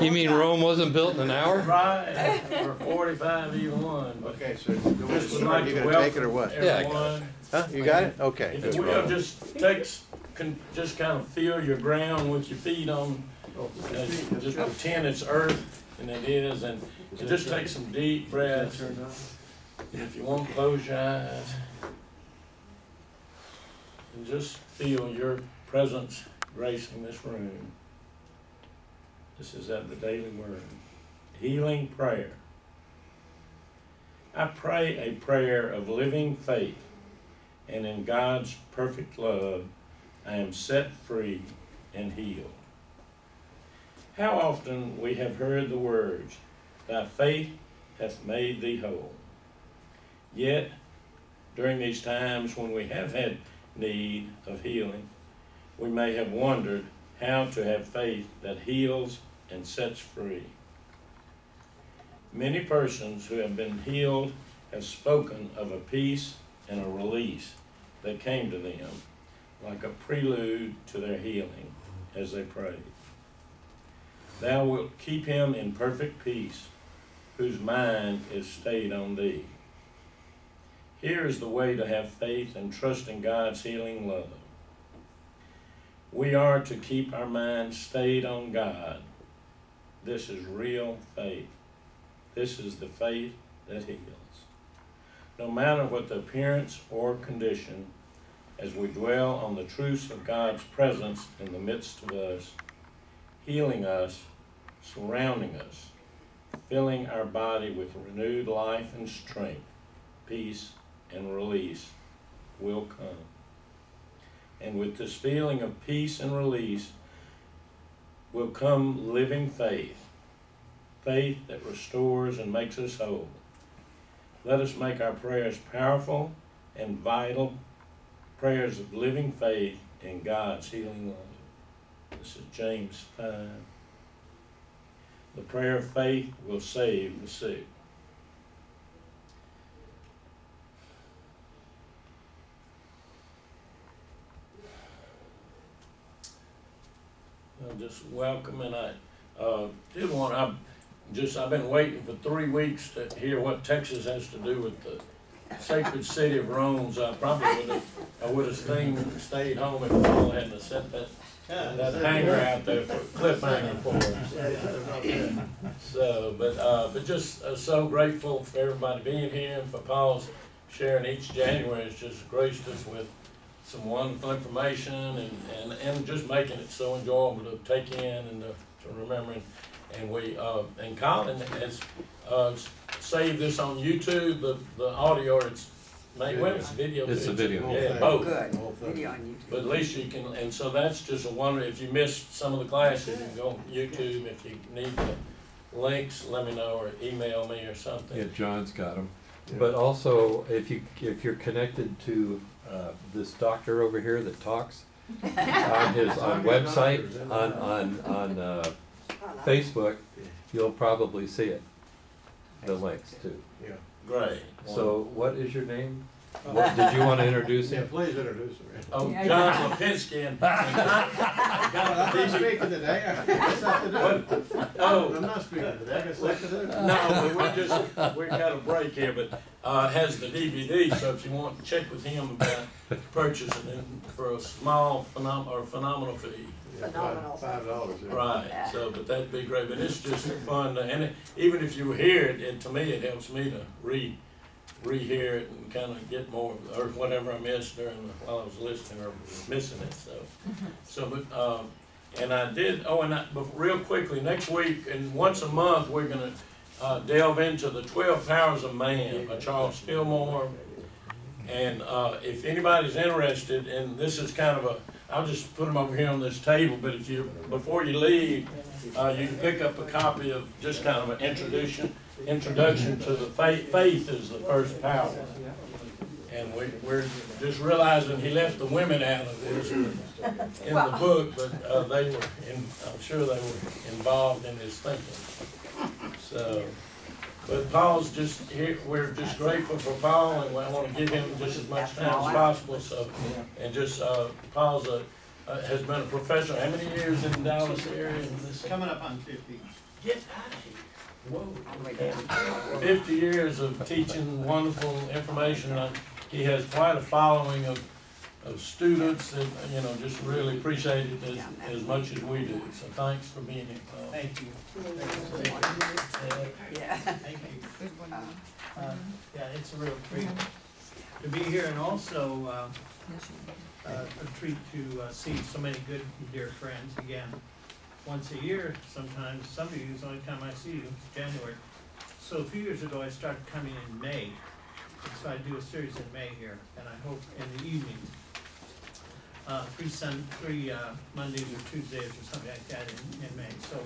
You mean Rome wasn't built in an hour? Right, or forty-five even one, but Okay, so you want just would start, like you to gonna take it or welcome what? Yeah, I got everyone. Huh, you got it? Okay. If let's you will, roll. just takes, can, just kind of feel your ground with your feet on, uh, just pretend it's earth, and it is, and and just take some deep breaths. And If you want, close your eyes. And just feel your presence gracing this room. This is at the Daily Word. Healing prayer. I pray a prayer of living faith, and in God's perfect love, I am set free and healed. How often we have heard the words, Thy faith hath made thee whole. Yet, during these times when we have had need of healing, we may have wondered how to have faith that heals and sets free. Many persons who have been healed have spoken of a peace and a release that came to them, like a prelude to their healing as they prayed. Thou wilt keep him in perfect peace, whose mind is stayed on thee. Here is the way to have faith and trust in God's healing love. We are to keep our minds stayed on God. This is real faith. This is the faith that heals. No matter what the appearance or condition, as we dwell on the truths of God's presence in the midst of us, healing us, surrounding us, filling our body with renewed life and strength, peace and release will come. And with this feeling of peace and release will come living faith, faith that restores and makes us whole. Let us make our prayers powerful and vital prayers of living faith in God's healing love. This is James 5. The prayer of faith will save the sick. Uh, just welcome, and I uh, did want I just I've been waiting for three weeks to hear what Texas has to do with the sacred city of Rome. So I probably would have I would have stayed stayed home if Paul hadn't set that that hanger out there for cliffhanger for us. So, but uh, but just uh, so grateful for everybody being here and for Paul's sharing each January has just graced us with some wonderful information and, and, and just making it so enjoyable to take in and to, to remember. And, and we, uh, and Colin has, uh, saved this on YouTube, the, the audio, or it's, maybe, well, it's video. It's too. a video. Yeah, both. Good, Whole video on YouTube. But at least you can, and so that's just a wonder, if you missed some of the classes, you can go on YouTube, if you need the links, let me know, or email me or something. Yeah, something. John's got them. But also, if you, if you're connected to, uh, this doctor over here that talks, on his, on website, on, on, on, uh, Facebook, you'll probably see it, the links too. Yeah. Great. So what is your name? What, did you wanna introduce Yeah, him? please introduce him. Oh, Yeah, John Lipinski, and, got not the DVD. speaking today, I got to do. I'm Oh, I'm not speaking today, I got stuff to do. no, but we just, we got a break here, but, uh, has the DVD, so if you want to check with him about purchasing it for a small phenom, or phenomenal fee. Yeah, five- Phenomenal. Five dollars. yeah. Right, so, but that'd be great, but it's just fun, to- and it, even if you hear it, it, to me, it helps me to re, rehear it and kind of get more, or whatever I missed during, the- while I was listening or missing it, so. So, but, um, and I did, oh, and I, real quickly, next week, and once a month, we're gonna, uh, delve into the twelve powers of man by Charles Fillmore. And, uh, if anybody's interested, and this is kind of a, I'll just put them over here on this table, but if you, before you leave, uh, you can pick up a copy of just kind of an introduction, introduction to the faith, faith is the first power. And we, we're just realizing he left the women out of this in the book, but, uh, they were, in I'm sure they were involved in his thinking. So, but Paul's just here, we're just grateful for Paul, and I wanna give him just as much time as possible, so. And just, uh, Paul's a, uh, has been a professional, how many years in Dallas area? in this- coming up on fifty. Get out of here. Whoa. All the way. Fifty years of teaching wonderful information, and he has quite a following of, of students that, you know, just really appreciate it as, as much as we do, so thanks for being here, Paul. Thank you. Yeah. Thank you. There's one more. Uh, Yeah, it's a real treat to be here and also, uh, uh, a treat to uh, see so many good and dear friends again. Once a year, sometimes, some of you, is the only time I see you, it's January. So a few years ago, I started coming in May, so I do a series in May here, and I hope in the evenings. Uh, three Sun, three, uh, Mondays or Tuesdays or something like that in, in May, so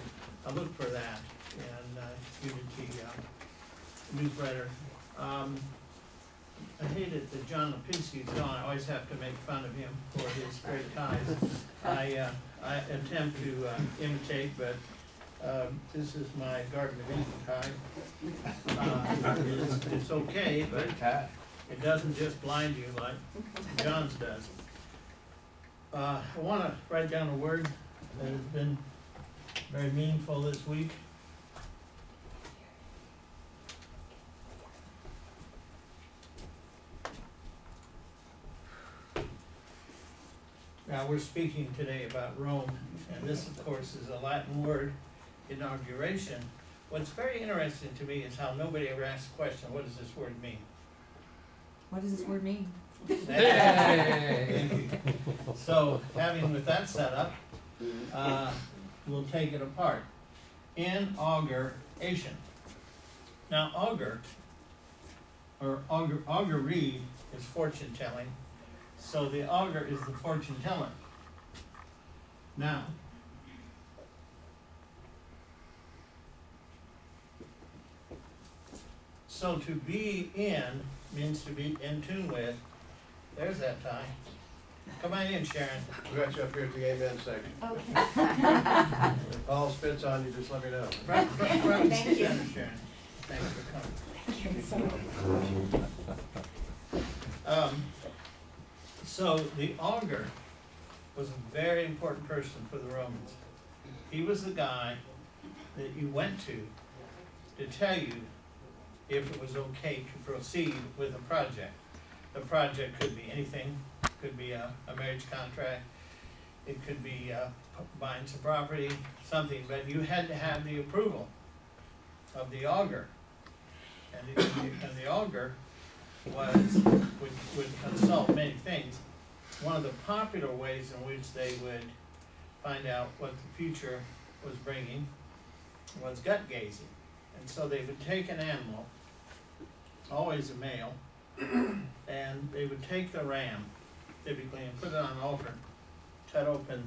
I look for that, and, uh, Unity, uh, newsletter. Um, I hate it that John Lipinski is gone, I always have to make fun of him for his great ties. I, uh, I attempt to uh, imitate, but, um, this is my Garden of Eden tie. Uh, it's, it's okay, but it doesn't just blind you like John's does. Uh, I wanna write down a word that has been very meaningful this week. Now, we're speaking today about Rome, and this, of course, is a Latin word, inauguration. What's very interesting to me is how nobody ever asks the question, what does this word mean? What does this word mean? So, having with that set up, uh, we'll take it apart. Inauguration. Now, augur, or augur, augury is fortune telling, so the augur is the fortune teller. Now, so to be in means to be in tune with. There's that tie. Come on in, Sharon. We got you up here at the amen section. Okay. If Paul spits on you, just let me know. Thank you. Sharon. Thanks for coming. Um, so the augur was a very important person for the Romans. He was the guy that you went to to tell you if it was okay to proceed with a project. The project could be anything, could be a, a marriage contract, it could be, uh, buying some property, something, but you had to have the approval of the augur. And the, and the augur was, would, would consult many things. One of the popular ways in which they would find out what the future was bringing was gut gazing. And so they would take an animal, always a male, and they would take the ram typically and put it on an altar, cut open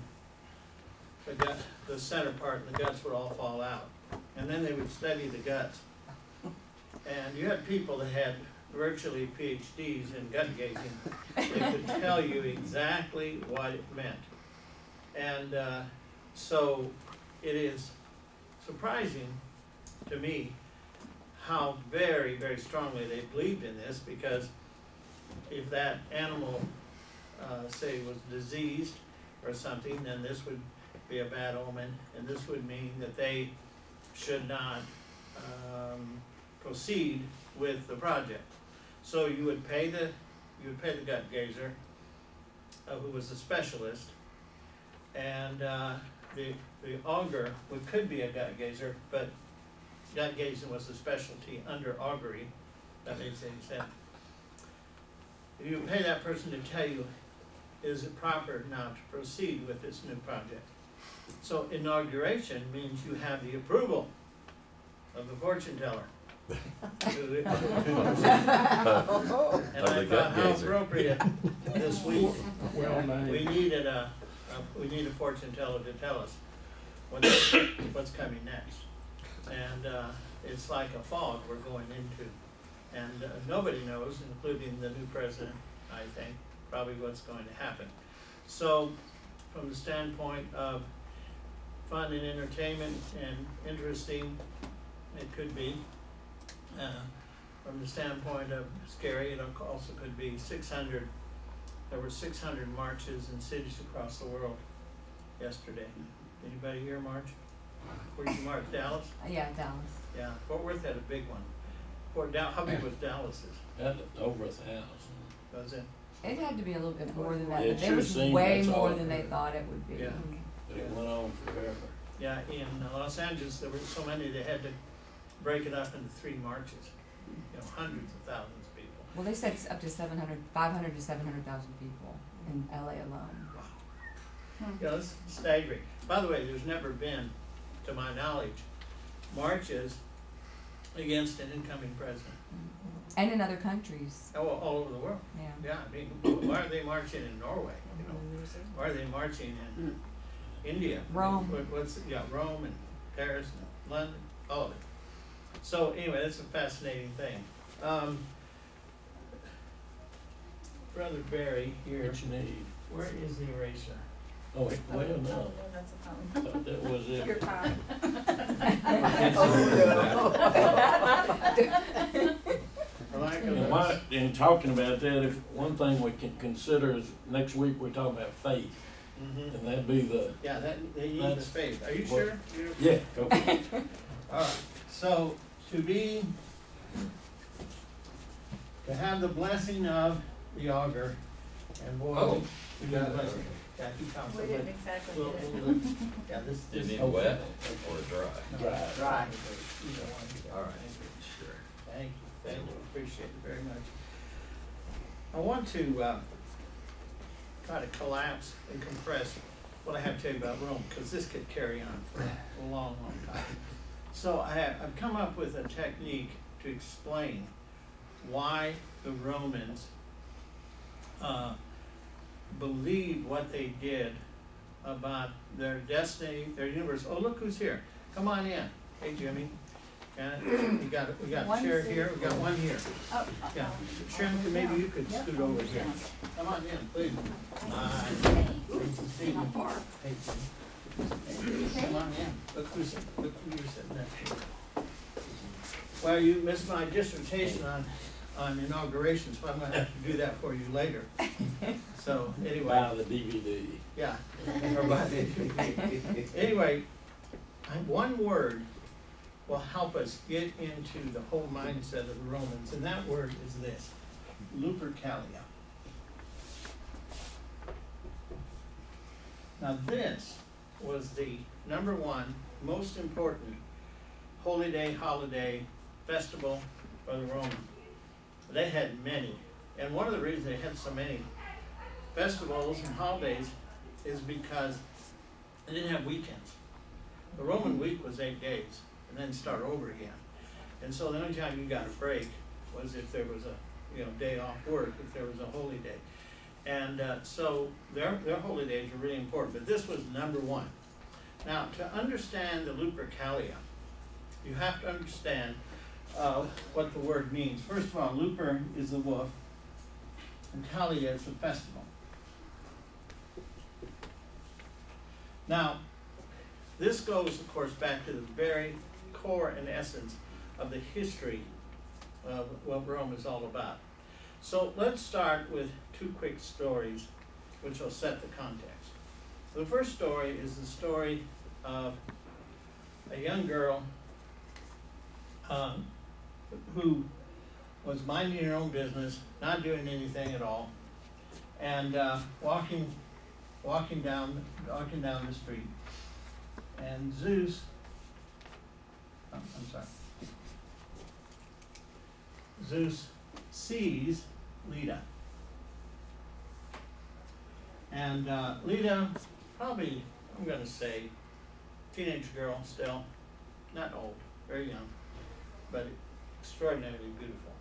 the gut, the center part, and the guts would all fall out. And then they would study the guts. And you had people that had virtually PhDs in gut gazing, they could tell you exactly what it meant. And, uh, so it is surprising to me how very, very strongly they believed in this, because if that animal, uh, say was diseased or something, then this would be a bad omen, and this would mean that they should not, um, proceed with the project. So you would pay the, you would pay the gut gazer, uh, who was a specialist, and, uh, the, the augur, which could be a gut gazer, but gut gazing was a specialty under augury, that makes any sense. If You pay that person to tell you, is it proper now to proceed with this new project? So inauguration means you have the approval of the fortune teller. And Of the I gut thought how gazer. appropriate this week, Well, we needed a, a- we need a fortune teller to tell us what's, what's coming next. And, uh, it's like a fog we're going into. And uh, nobody knows, including the new president, I think, probably what's going to happen. So, from the standpoint of fun and entertainment and interesting, it could be. Uh, from the standpoint of scary, it also could be six hundred there were six hundred marches in cities across the world yesterday. Anybody here march? Where'd you march, Dallas? Uh, yeah, Dallas. Yeah, Fort Worth had a big one. Fort Dow, how big was Dallas's? That was over a thousand. Was it? It had to be a little bit more than that, It but it sure was seemed way that's more all than they it- thought it would be. Yeah. But it went on forever. Yeah, in uh, Los Angeles, there were so many, they had to break it up into three marches. You know, hundreds of thousands of people. Well, they said it's up to 700, 500 to seven hundred thousand people in LA alone. You know, it's staggering. By the way, there's never been, to my knowledge, marches against an incoming president. And in other countries, All, all over the world. yeah. Yeah, I mean, why are they marching in Norway, you know? Why are they marching in India? Rome. What, what's, yeah, Rome and Paris and London, all of it. So anyway, that's a fascinating thing. Um, Brother Barry here, What you need? where is the eraser? Oh, wait, well, no. That's a phone. That was it. Your time. For lack of And why, in talking about that, if, one thing we can consider is, next week, we're talking about faith, Mhm. and that'd be the, Yeah, that, they need the That's- faith. Are you what- sure? You're- yeah, okay. Alright, so to be, to have the blessing of the augur, and boy, Oh, we need a blessing. Yeah, he comes. We didn't exactly We'll- get it. we'll- Yeah, this, You this. it wet or dry? Dry. Dry. Either one. All right. Sure. Thank you, thank you, appreciate it very much. I want to, uh, try to collapse and compress what I have to tell you about Rome, because this could carry on for a long, long time. So I have, I've come up with a technique to explain why the Romans, uh, believed what they did about their destiny, their universe. Oh, look who's here. Come on in. Hey, Jimmy. And we got, we got a One chair seat. here, we got one here. Oh, Yeah. Sharon, maybe you could Yep, scoot over here. Come on in, please. Hi. Great to see you. Not far. Hey, Jimmy. Come on in. Look who's, look who you're sitting next to. Well, you missed my dissertation on, on inaugurations, so I'm gonna have to do that for you later. So, anyway. Buy the DVD. Yeah. Anyway, I- one word will help us get into the whole mindset of the Romans, and that word is this, Lupercalia. Now this was the number one, most important holy day, holiday, festival for the Romans. They had many, and one of the reasons they had so many festivals and holidays is because they didn't have weekends. The Roman week was eight days and then start over again. And so the only time you got a break was if there was a, you know, day off work, if there was a holy day. And uh, so their, their holy days were really important, but this was number one. Now, to understand the Lupercalia, you have to understand uh, what the word means. First of all, Luper is the wolf, and Calia is the festival. Now, this goes, of course, back to the very core and essence of the history of what Rome is all about. So let's start with two quick stories which will set the context. The first story is the story of a young girl um, who was minding her own business, not doing anything at all, and uh, walking walking down walking down the street. And Zeus oh, I'm sorry. Zeus sees Leda. And uh, Leda, probably, I'm going to say, teenage girl still, not old, very young, but extraordinarily beautiful.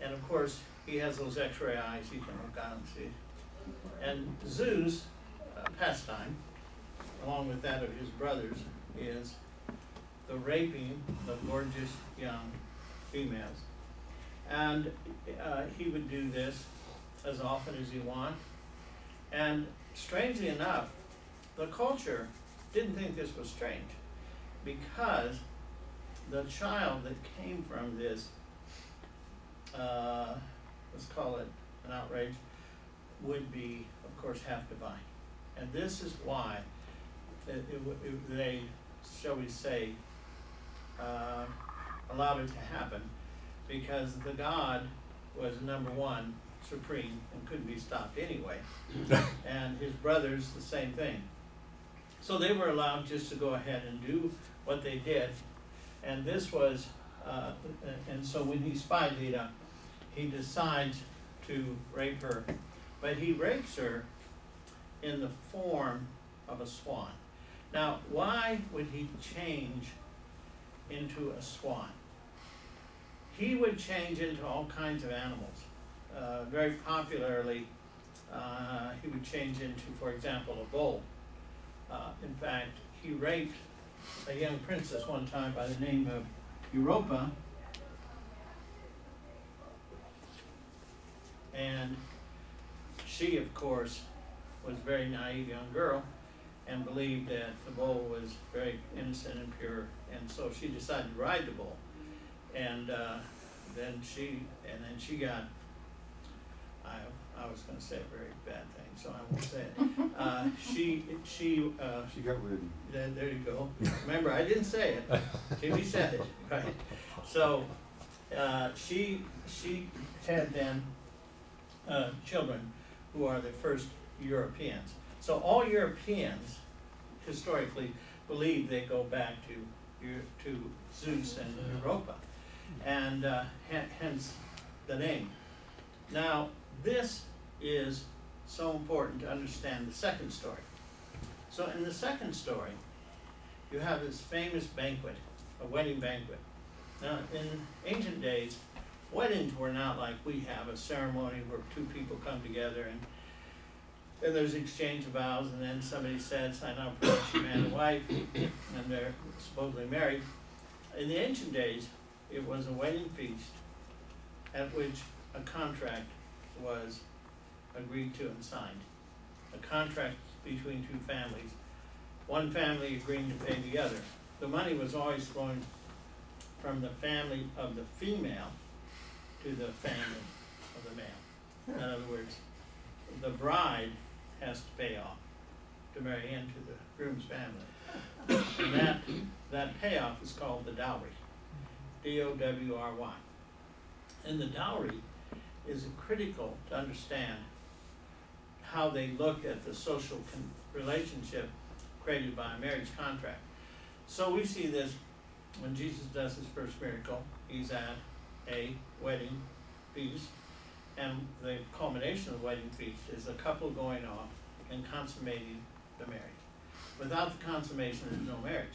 And of course, he has those x ray eyes, you can look out and see. And Zeus' uh, pastime, along with that of his brothers, is the raping of gorgeous young females. And uh, he would do this as often as he wanted. And strangely enough, the culture didn't think this was strange because the child that came from this, uh, let's call it an outrage, would be, of course, half divine. And this is why it, it, it- they, shall we say, uh, allowed it to happen, because the God was number one, supreme, and couldn't be stopped anyway. And his brothers, the same thing. So they were allowed just to go ahead and do what they did. And this was, uh, and so when he spied Leda, he decides to rape her. But he rapes her in the form of a swan. Now, why would he change into a swan? He would change into all kinds of animals. Uh, very popularly, uh, he would change into, for example, a bull. Uh, in fact, he raped a young princess one time by the name of Europa. And she, of course, was a very naive young girl and believed that the bull was very innocent and pure. And so she decided to ride the bull. And uh, then she, and then she got, I, I was going to say a very bad thing, so I won't say it. Uh, she, she, uh, She got wooden. there, there you go. Remember, I didn't say it. Jimmy said it, right? So, uh, she, she had then, uh, children who are the first Europeans. So all Europeans historically believe they go back to, Eu- to Zeus and Europa. And, uh, hen- hence the name. Now, this is so important to understand the second story. So in the second story, you have this famous banquet, a wedding banquet. Now, in ancient days, weddings were not like we have, a ceremony where two people come together and then there's exchange of vows, and then somebody says, I now pronounce you man and wife, and they're supposedly married. In the ancient days, it was a wedding feast at which a contract was agreed to and signed. A contract between two families, one family agreeing to pay the other. The money was always flowing from the family of the female to the family of the male. In other words, the bride has to pay off to marry into the groom's family. And that, that payoff is called the dowry, D O W R Y. And the dowry is critical to understand how they look at the social con- relationship created by a marriage contract. So we see this when Jesus does his first miracle, he's at a wedding feast. And the culmination of the wedding feast is a couple going off and consummating the marriage. Without the consummation, there's no marriage.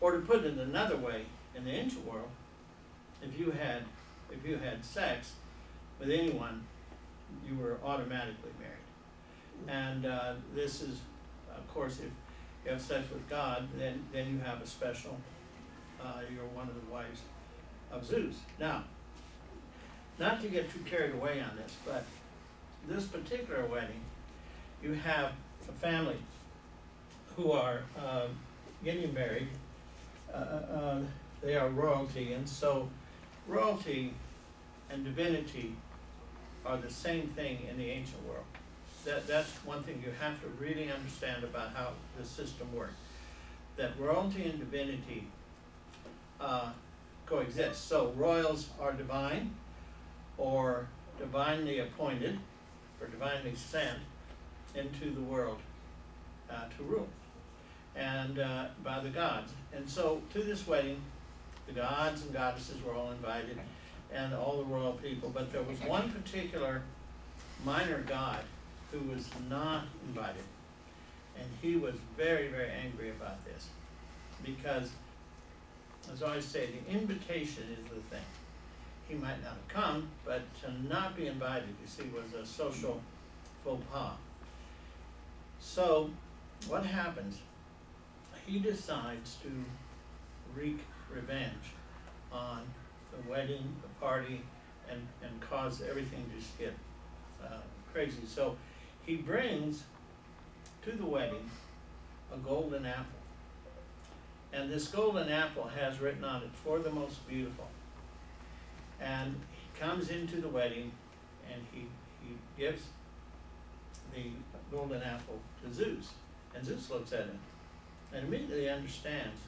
Or to put it another way, in the ancient world, if you had, if you had sex with anyone, you were automatically married. And uh, this is, of course, if you have sex with God, then, then you have a special, uh, you're one of the wives of Zeus. Now, not to get too carried away on this, but this particular wedding, you have a family who are uh, getting married. Uh, uh, they are royalty, and so royalty and divinity are the same thing in the ancient world. That, that's one thing you have to really understand about how the system works. That royalty and divinity uh, coexist. So royals are divine, or divinely appointed, or divinely sent into the world uh, to rule, and uh, by the gods. And so to this wedding, the gods and goddesses were all invited, and all the royal people. But there was one particular minor god who was not invited, and he was very, very angry about this, because, as I say, the invitation is the thing. He might not have come, but to not be invited, you see, was a social faux pas. So, what happens? He decides to wreak revenge on the wedding, party, and, and cause everything to just get uh, crazy. So, he brings to the wedding a golden apple. And this golden apple has written on it, for the most beautiful. And he comes into the wedding and he, he gives the golden apple to Zeus. And Zeus looks at it and immediately understands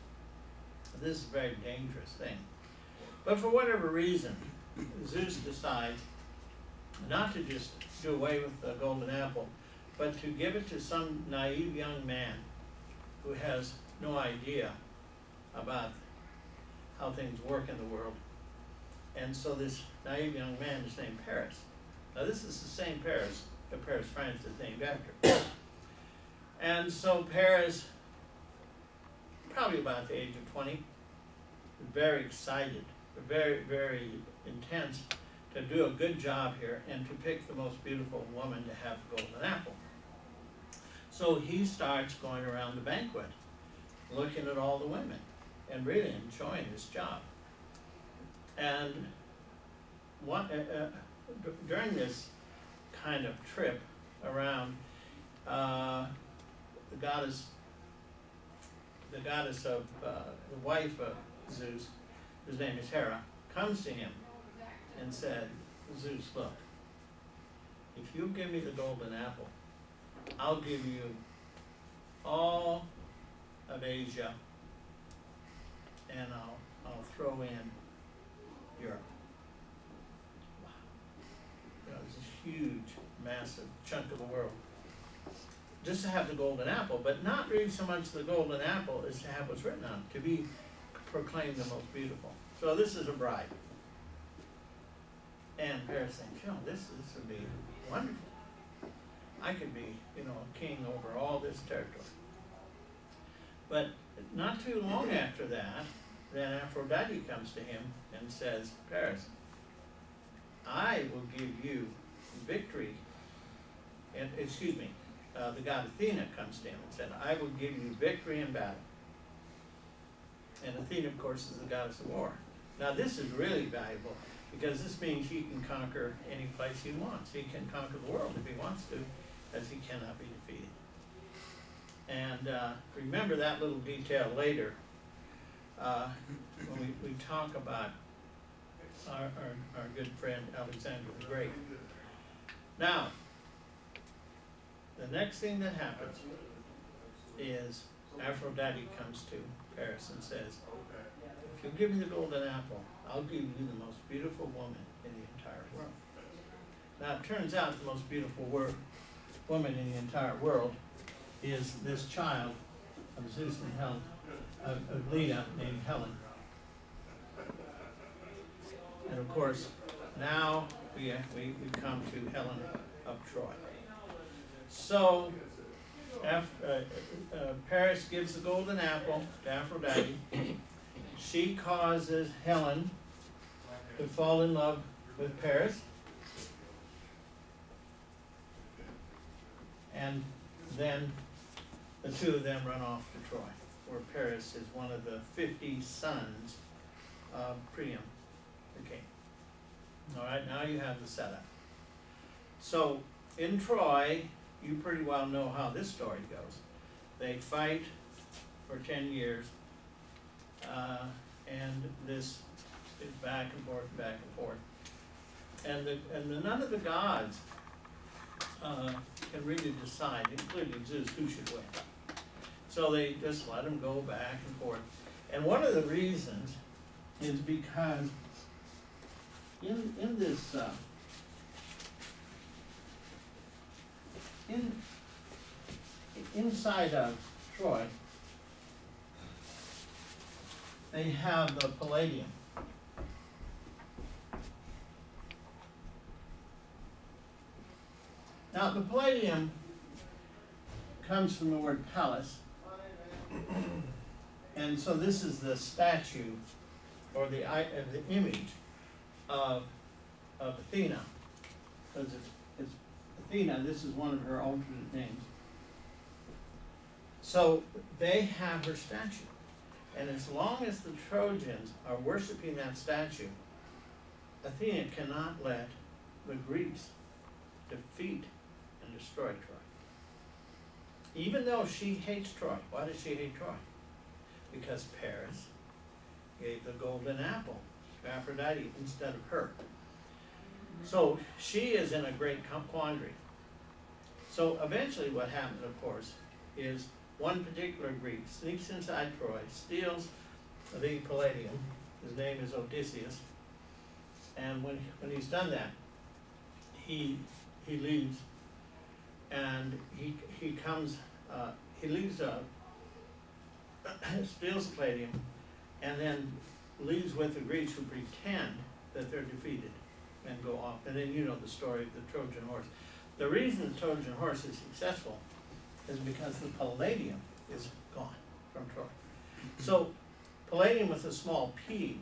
this is a very dangerous thing. But for whatever reason, Zeus decides not to just do away with the golden apple, but to give it to some naive young man who has no idea about how things work in the world. And so this naive young man is named Paris. Now this is the same Paris that Paris, France is named after. and so Paris, probably about the age of twenty, very excited, very, very intense to do a good job here and to pick the most beautiful woman to have the golden apple. So he starts going around the banquet, looking at all the women and really enjoying his job. And uh, uh, during this kind of trip around, uh, the goddess, the goddess of, uh, the wife of Zeus, whose name is Hera, comes to him and said, Zeus, look, if you give me the golden apple, I'll give you all of Asia and I'll, I'll throw in Europe. Wow. You know, a huge, massive chunk of the world. Just to have the golden apple, but not really so much the golden apple as to have what's written on it, to be proclaimed the most beautiful. So this is a bride. And Paris thinks, you know, this, this would be wonderful. I could be, you know, a king over all this territory. But not too long after that, then Aphrodite comes to him and says, Paris, I will give you victory. And, excuse me, uh, the god Athena comes to him and said, I will give you victory in battle. And Athena, of course, is the goddess of war. Now, this is really valuable because this means he can conquer any place he wants. He can conquer the world if he wants to, as he cannot be defeated. And uh, remember that little detail later uh, when we, we talk about our, our, our good friend Alexander the Great. Now, the next thing that happens is Aphrodite comes to Paris and says, if you'll give me the golden apple, I'll give you the most beautiful woman in the entire world. Now, it turns out the most beautiful wor- woman in the entire world is this child of Zeus and Helen, of, of Leda named Helen. And of course, now we, we, we come to Helen of Troy. So, Uh, uh, Paris gives the golden apple to Aphrodite. She causes Helen to fall in love with Paris. And then the two of them run off to Troy, where Paris is one of the fifty sons of Priam, the king. All right, now you have the setup. So in Troy, you pretty well know how this story goes. They fight for ten years, uh, and this is back and forth, back and forth. And the, and the, none of the gods, uh, can really decide, including Zeus, who should win. So they just let them go back and forth. And one of the reasons is because in, in this, uh, in, inside of Troy, they have the Palladium. Now, the Palladium comes from the word palace. And so this is the statue or the, uh, the image of, of Athena. Because it's, it's Athena, this is one of her alternate names. So they have her statue. And as long as the Trojans are worshiping that statue, Athena cannot let the Greeks defeat and destroy Troy. Even though she hates Troy. Why does she hate Troy? Because Paris gave the golden apple to Aphrodite instead of her. So she is in a great quandary. So eventually what happens, of course, is one particular Greek sneaks inside Troy, steals the Palladium, his name is Odysseus. And when, when he's done that, he, he leaves and he, he comes, uh, he leaves, uh, steals the Palladium and then leaves with the Greeks who pretend that they're defeated and go off. And then you know the story of the Trojan horse. The reason the Trojan horse is successful is because the palladium is gone from Troy. So palladium with a small p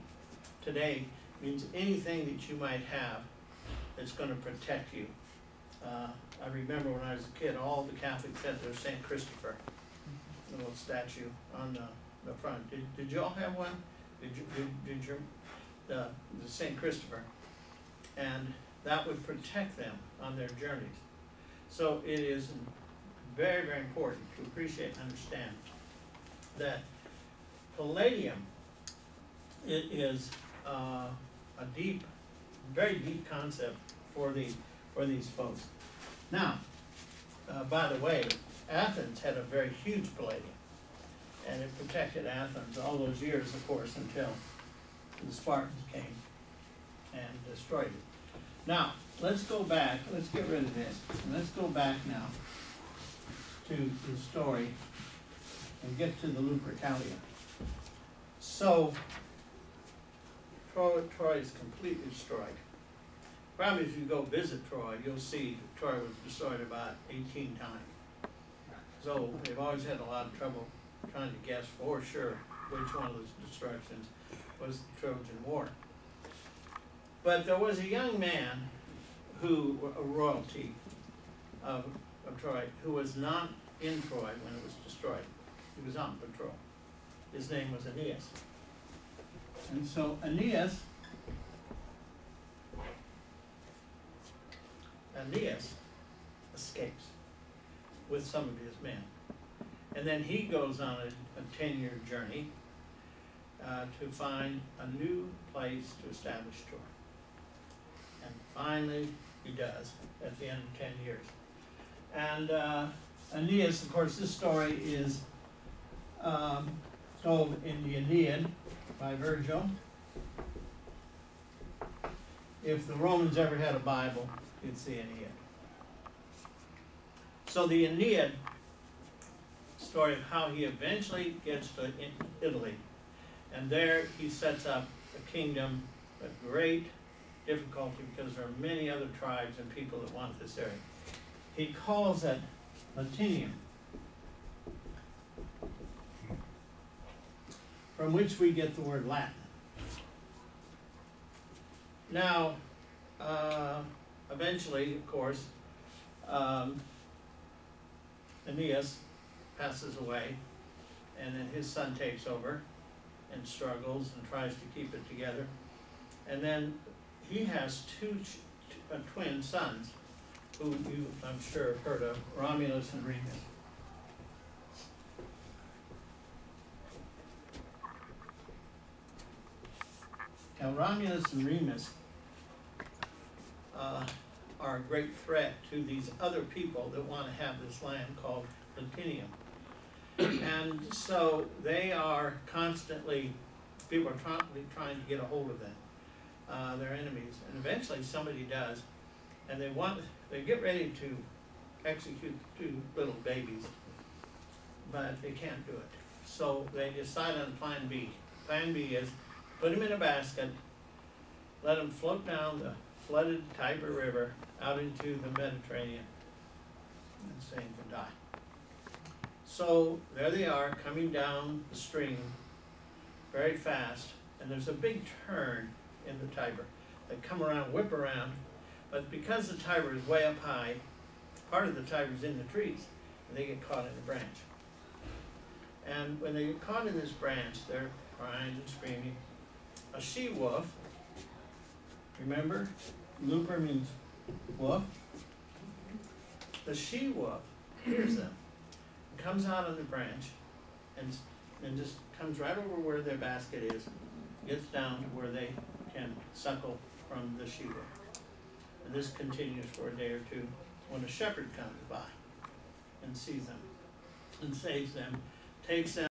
today means anything that you might have that's gonna protect you. Uh, I remember when I was a kid, all the Catholics had their Saint Christopher, the little statue on the, the front. Did, did you all have one? Did you, did, did your, the, the Saint Christopher? And that would protect them on their journeys. So it is very, very important to appreciate and understand that palladium, it is uh, a deep, very deep concept for the, for these folks. Now, uh, by the way, Athens had a very huge palladium, and it protected Athens all those years, of course, until the Spartans came and destroyed it. Now, let's go back, let's get rid of this, and let's go back now to the story and get to the Lupercalia. So, Troy, Troy is completely destroyed. Probably if you go visit Troy, you'll see that Troy was destroyed about eighteen times. So they've always had a lot of trouble trying to guess for sure which one of those destructions was the Trojan War. But there was a young man who, a royalty of, of Troy, who was not in Troy when it was destroyed. He was on patrol. His name was Aeneas. And so Aeneas, Aeneas escapes with some of his men. And then he goes on a, a ten-year journey uh, to find a new place to establish Troy. Finally, he does at the end of ten years. And uh, Aeneas, of course, this story is um, told in the Aeneid by Virgil. If the Romans ever had a Bible, it's the Aeneid. So the Aeneid story of how he eventually gets to Italy, and there he sets up a kingdom a great difficulty because there are many other tribes and people that want this area. He calls it Latinium, from which we get the word Latin. Now, uh, eventually, of course, um, Aeneas passes away, and then his son takes over and struggles and tries to keep it together. And then he has two ch- t- uh, twin sons who you, I'm sure, have heard of, Romulus and Remus. Now Romulus and Remus uh, are a great threat to these other people that want to have this land called Latinium. And so they are constantly, people are constantly trying to get a hold of them, uh, their enemies, and eventually somebody does. And they want, they get ready to execute two little babies, but they can't do it. So they decide on plan B. Plan B is put them in a basket, let them float down the flooded Tiber River out into the Mediterranean, and sink and die. So there they are coming down the stream very fast, and there's a big turn in the Tiber. They come around, whip around, but because the Tiber is way up high, part of the Tiber is in the trees, and they get caught in a branch. And when they get caught in this branch, they're crying and screaming. A she wolf, remember, looper means wolf. The she wolf hears them, comes out on the branch, and, and just comes right over where their basket is, gets down to where they can suckle from the she wolf. And this continues for a day or two when a shepherd comes by. and sees them and saves them, takes them